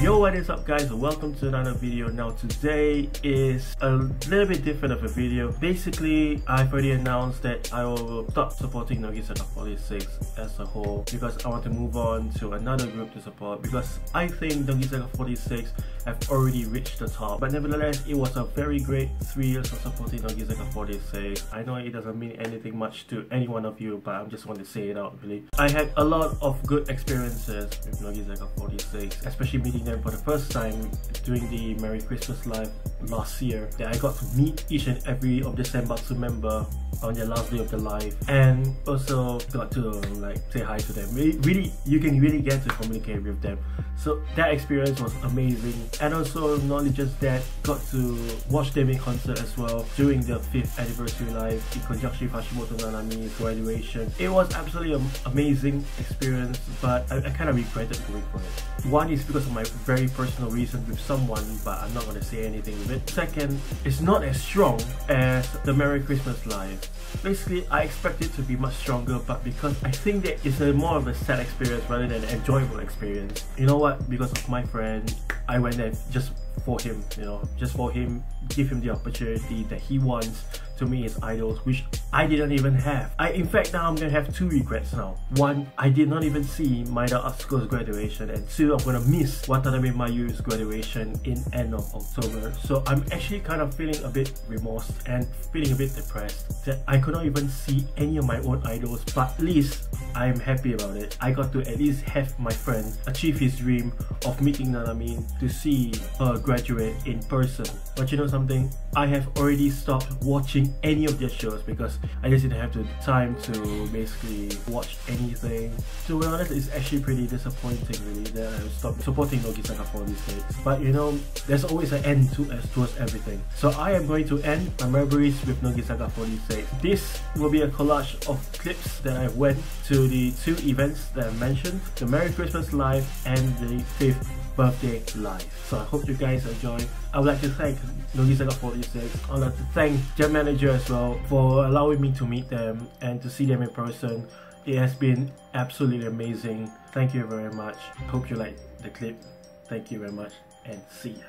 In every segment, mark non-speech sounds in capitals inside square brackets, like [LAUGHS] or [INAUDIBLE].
Yo what is up guys welcome to another video. Now today is a little bit different of a video. Basically I've already announced that I will stop supporting Nogizaka 46 as a whole because I want to move on to another group to support because I think Nogizaka 46 have already reached the top. But nevertheless it was a very great three years of supporting Nogizaka 46 I know it doesn't mean anything much to any one of you but I just want to say it out really. I had a lot of good experiences with Nogizaka 46 especially meeting for the first time during the Merry Christmas Live last year that I got to meet each and every of the Senbatsu member on their last day of the live and also got to like say hi to them. Really you can really get to communicate with them. So that experience was amazing and also not only just that got to watch them in concert as well during the 5th anniversary live in conjunction with Hashimoto Nanami's graduation. It was absolutely an amazing experience but I, I kind of regretted going for it. One is because of my very personal reason with someone but I'm not going to say anything with it second it's not as strong as the Merry Christmas live Basically, I expect it to be much stronger, but because I think that it's a more of a sad experience rather than an enjoyable experience. You know what? Because of my friend, I went there just for him, you know, just for him, give him the opportunity that he wants to me is idols, which I didn't even have. I, in fact, now I'm gonna have two regrets now. One, I did not even see Maeda Atsuko's graduation, and two, I'm gonna miss Watanabe Mayu's graduation in end of October. So I'm actually kind of feeling a bit remorse and feeling a bit depressed that I could not even see any of my own idols, but at least I'm happy about it. I got to at least have my friend achieve his dream of meeting Nanami to see her graduate in person. But you know something? I have already stopped watching any of their shows because I just didn't have the time to basically watch anything. To be honest, it's actually pretty disappointing really that I stopped supporting Nogizaka for these days. But you know, there's always an end to as towards everything. So I am going to end my memories with Nogizaka 46. This will be a collage of clips that I went to the two events that I mentioned, the Merry Christmas Live and the 5th birthday live. So I hope you guys enjoy. I would like to thank Nogizaka 46. Uh, I would like to thank their manager as well for allowing me to meet them and to see them in person. It has been absolutely amazing. Thank you very much. Hope you like the clip. Thank you very much and see ya.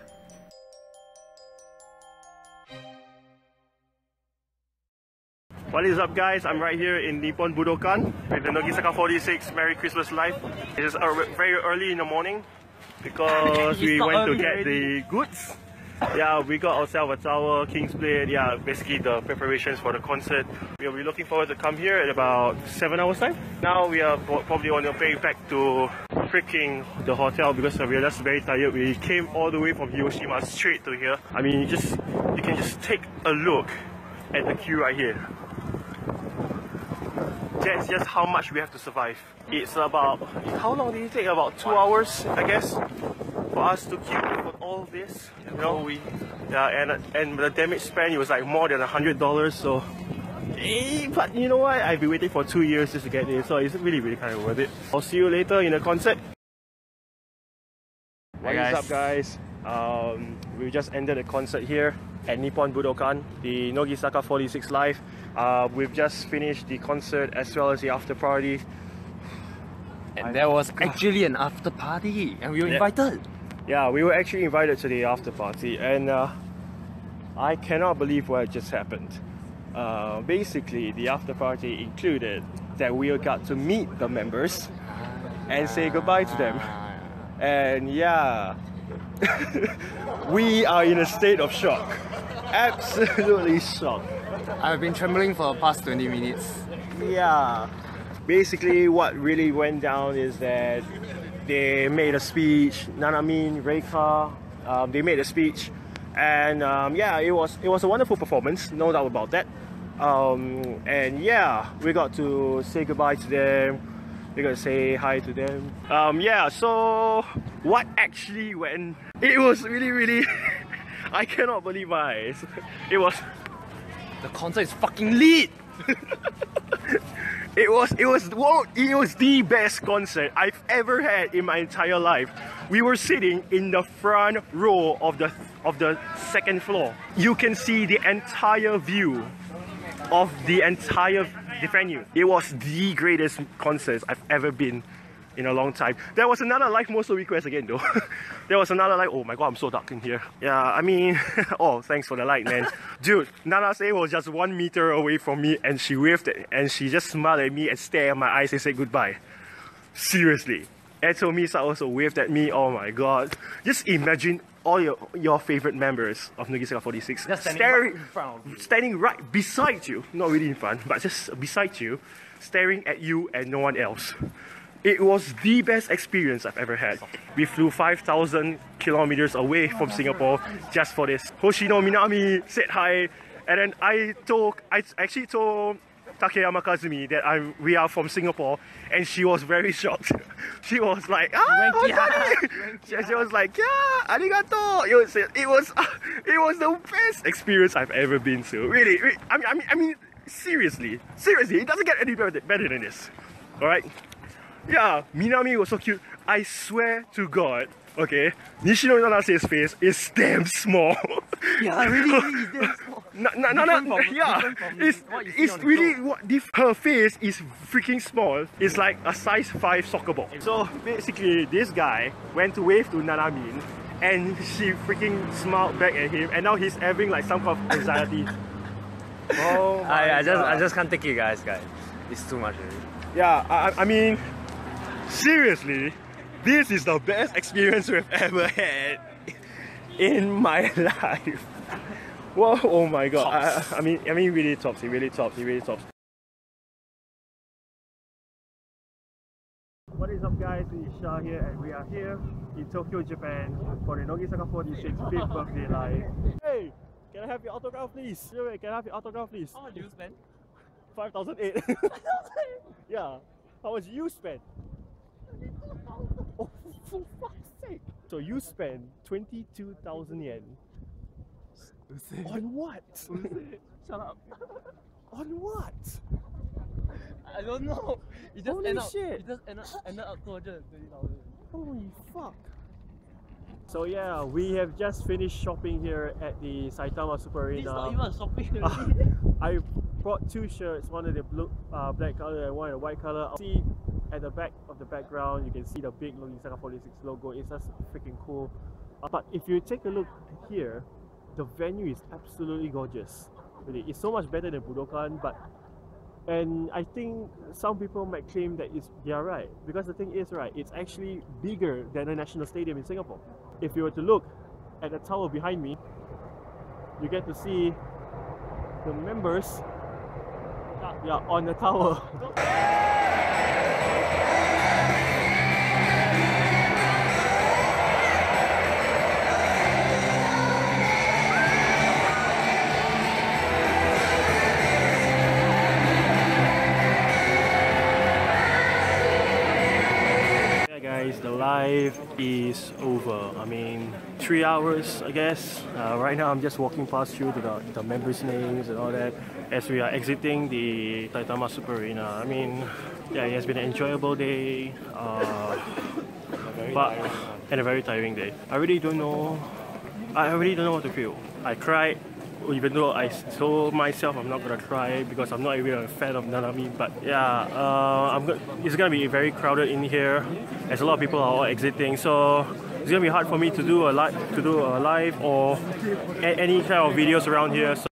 What is up guys? I'm right here in Nippon Budokan with the Nogizaka 46 Merry Christmas Live. It is very early in the morning because [LAUGHS] we went to get the goods. Yeah, we got ourselves a tower, King's Plate, yeah, basically the preparations for the concert. We'll be looking forward to come here at about 7 hours time. Now we are probably on the way back to freaking the hotel because uh, we are just very tired. We came all the way from Hiroshima straight to here. I mean, you just you can just take a look at the queue right here that's just how much we have to survive. It's about, how long did it take? About two hours, I guess, for us to keep all this. You know, we, yeah, and and the damage spend was like more than a hundred dollars. So, eh, but you know what? I've been waiting for two years just to get this, so it's really, really kind of worth it. I'll see you later in the concert. What is up, guys? Um, we just ended the concert here at Nippon Budokan, the Nogizaka 46 Live. Uh, we've just finished the concert as well as the after party. And there was actually an after party, and we were yeah. invited. Yeah, we were actually invited to the after party, and uh, I cannot believe what just happened. Uh, basically, the after party included that we got to meet the members and say goodbye to them. And yeah, [LAUGHS] we are in a state of shock. Absolutely shocked. I've been trembling for the past 20 minutes. Yeah. Basically, what really went down is that they made a speech. Nanamin, Reika, um, they made a speech, and um, yeah, it was it was a wonderful performance, no doubt about that. Um, and yeah, we got to say goodbye to them. We got to say hi to them. Um, yeah, so what actually went? It was really, really. [LAUGHS] I cannot believe my eyes. It was the concert is fucking lit! [LAUGHS] it was it was well, it was the best concert I've ever had in my entire life. We were sitting in the front row of the of the second floor. You can see the entire view of the entire the you. It was the greatest concert I've ever been in a long time. There was another live Moso request again though. [LAUGHS] there was another like, oh my god, I'm so dark in here. Yeah, I mean, [LAUGHS] oh, thanks for the light, man. [LAUGHS] Dude, Nanase was just one meter away from me and she waved and she just smiled at me and stared at my eyes and said goodbye. Seriously. Eto Misa also waved at me, oh my god. Just imagine all your your favorite members of Nogizaka 46 Just standing staring, right in front of you. standing right beside you, not really in front, but just beside you, staring at you and no one else. It was the best experience I've ever had. We flew 5,000 kilometers away from Singapore just for this. Hoshino Minami said hi, and then I told, I actually told Takayama Kazumi that I'm, we are from Singapore, and she was very shocked. [LAUGHS] She was like, ah, honey." [LAUGHS] she, she was like, yeah, arigato. It was, it was, [LAUGHS] it was the best experience I've ever been to. Really, really I mean, I mean, I mean, seriously, seriously, it doesn't get any better, better than this. All right. Yeah, Minami was so cute. I swear to God, okay, Nishino Nanase's face is damn small. Yeah, really, really, it's damn [LAUGHS] small. No, no, no, no, Different from- yeah, it's, what you see it's really what dif- her face is freaking small. It's like a size five soccer ball. So basically, this guy went to wave to Nanamin, and she freaking smiled back at him, and now he's having like some kind of anxiety. [LAUGHS] oh ah, my I, I just I just can't take it guys guys. It's too much already. Yeah, I, I- I mean, seriously, this is the best experience we've ever had in my [LAUGHS] life. Whoa, oh my god. I, I mean, I mean, really tops. He really tops. He really tops. What is up, guys? It's Shah here, and we are here in Tokyo, Japan for the Nogizaka 46 5th birthday live. Hey, can I have your autograph, please? Yeah, wait, can I have your autograph, please? How much do you spend? 5,008. [LAUGHS] yeah. How much you spend? For fuck's sake. So you spend 22,000 yen. On what? Shut up. On what? I don't know. It just Holy end up, shit. It just ended, ended up 220,000. Holy fuck. So yeah, we have just finished shopping here at the Saitama Super Arena. It's not Arena. even shopping already. [LAUGHS] I brought two shirts, one in the blue, uh, black color and one in the white color. See at the back of the background, you can see the big Nogizaka 46 logo. It's just freaking cool. Uh, but if you take a look here, the venue is absolutely gorgeous. Really, it's so much better than Budokan, but and I think some people might claim that it's they are right because the thing is right, it's actually bigger than a national stadium in Singapore. If you were to look at the tower behind me, you get to see the members yeah, on the tower. [LAUGHS] guys, the live is over. I mean, three hours, I guess. Uh, right now, I'm just walking past you to the, the members' names and all that as we are exiting the Saitama Super Arena. I mean, yeah, it has been an enjoyable day, uh, but and a very tiring day. I really don't know. I really don't know what to feel. I cried. Even though I told myself I'm not gonna try because I'm not even a fan of Nanami, but yeah, uh, go- it's gonna be very crowded in here as a lot of people are all exiting. So it's gonna be hard for me to do a live, to do a live or any kind of videos around here. So